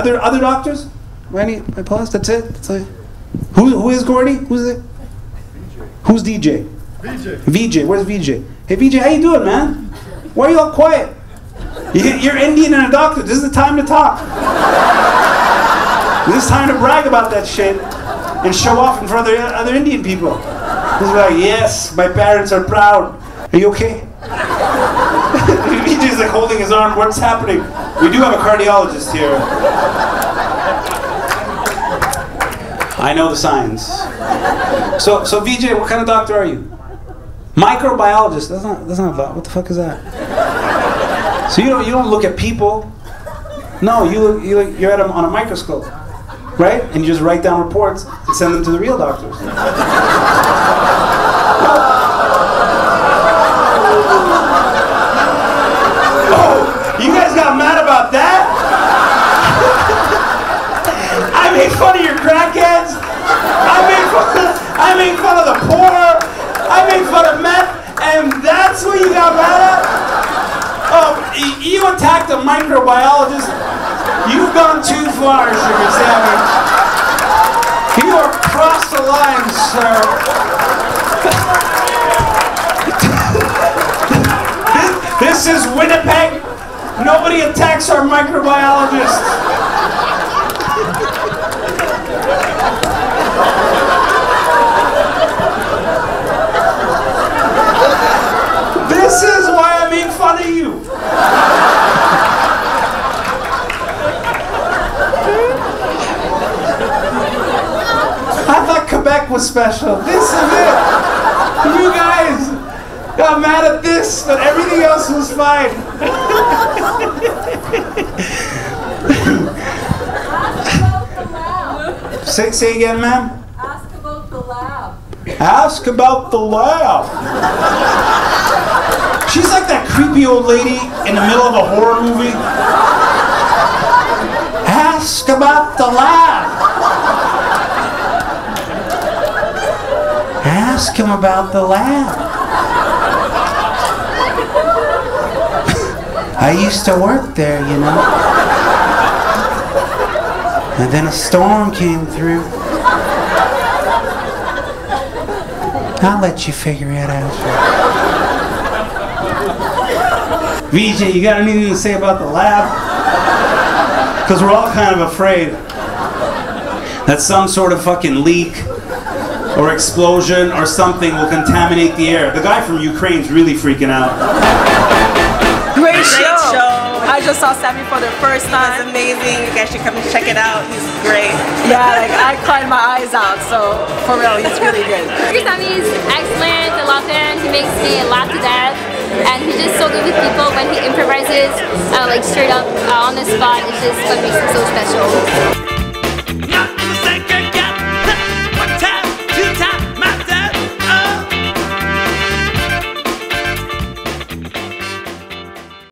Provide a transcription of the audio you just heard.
Other other doctors? Any? I pause. That's it. That's it. Who who is Gordy? Who's it? VJ. Who's DJ? VJ. VJ. Where's VJ? Hey VJ, how you doing, man? Why are you all quiet? You- You're Indian and a doctor. This is the time to talk. This is time to brag about that shit and show off in front of the other Indian people. This is like, yes, my parents are proud. Are you okay? VJ's like holding his arm. What's happening? We do have a cardiologist here. I know the signs. So, so VJ, what kind of doctor are you? Microbiologist. That's not. That's not. What the fuck is that? So you don't. You don't look at people. No, you look. You you're at them on a microscope, right? And you just write down reports and send them to the real doctors. Oh, you guys got mad about that? I made fun of your crackheads. I made fun of, I made fun of the poor. I made fun of meth, and that's what you got mad at? Oh, you attacked a microbiologist. You've gone too far, Sugar Sammy. You are crossed the line, sir. this is Winnipeg. Nobody attacks our microbiologists. This is why I make fun of you. I thought Was special. This is it. You guys got mad at this, but everything else was fine. Say, say again, ma'am. Ask about the lab. Ask about the lab. She's like that creepy old lady in the middle of a horror movie. Ask about the lab. Ask him about the lab. I used to work there, you know. And then a storm came through. I'll let you figure it out. VJ, you got anything to say about the lab? Because we're all kind of afraid that some sort of fucking leak or explosion or something will contaminate the air. The guy from Ukraine's really freaking out. Great show. Great show. I just saw Sammy for the first time. It's time. amazing. You guys should come and check it out. He's great. Yeah, like I cried my eyes out. So for real, he's really good. Sammy is excellent. I love him. He makes me laugh to death. And he's just so good with people when he improvises, uh, like straight up uh, on the spot. It's just what makes him so special.